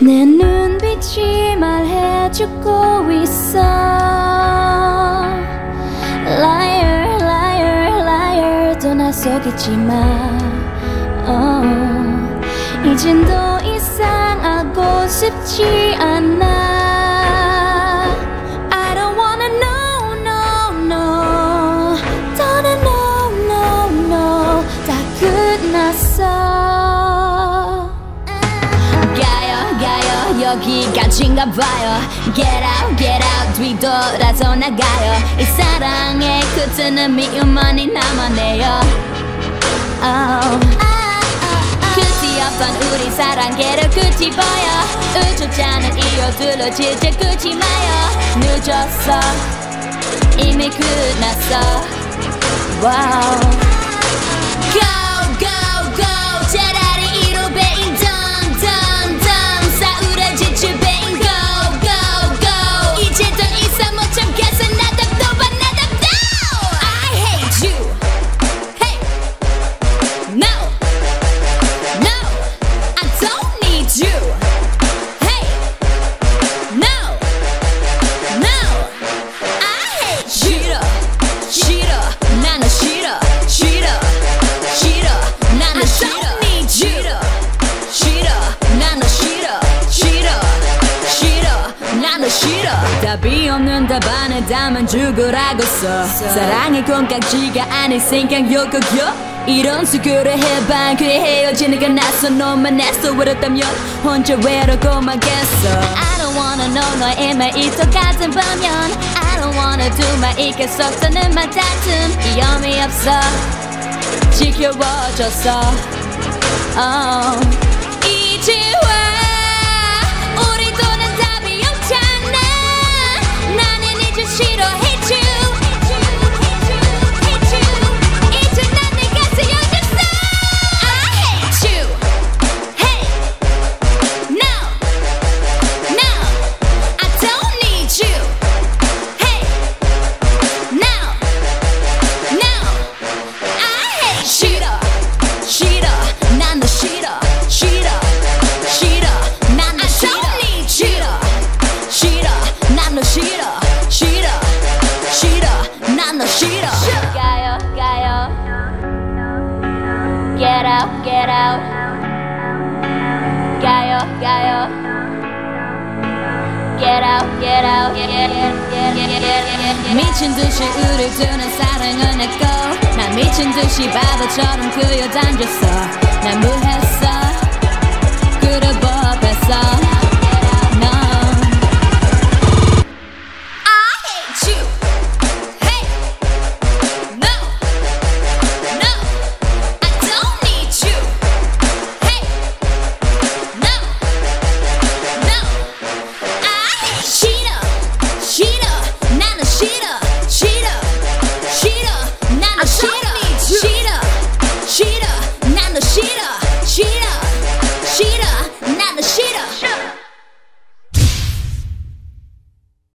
내 눈빛이 말해주고 있어 Liar, liar, liar 또나 속이지 마 oh. 이젠 더 이상 알고 싶지 않아 끝났어 여기까지인가 봐요. Get out get out 뒤돌아서 나가요. 이 사랑의 끝에는 미움만이 남아내요. Oh. 끝이 없던 우리 사랑계를 보여 우주자는 이어들러 질질 끄지 마요. 늦었어. 이미 끝났어. Wow. 싫어. 답이 없는 답안을 담은 죽으라고 써. 사랑의 콩깍지가 아닐 생각 요거요 이런 식으로 해봐. 그래 헤어지는 건 낯선 놈만 애써 외롭다면 혼자 외롭고만 겠어. I don't wanna know 너의 말이 똑같은 반면. I don't wanna do my 이게 썩서는 말 다툼 위험이 없어. 지켜워줬어. Oh. 싫어 싫어. 난너 싫어 싫어 싫어. 난너 싫어 싫어 싫어. 난너 싫어 싫어 싫어. 난너 싫어. 가요 가요. Get out get out. 가요 가요. Get out get out. Get, get, get, get, get, get. 미친 듯이 내꺼 난 미친 듯이 바보처럼 그여다녔어. 난 무했어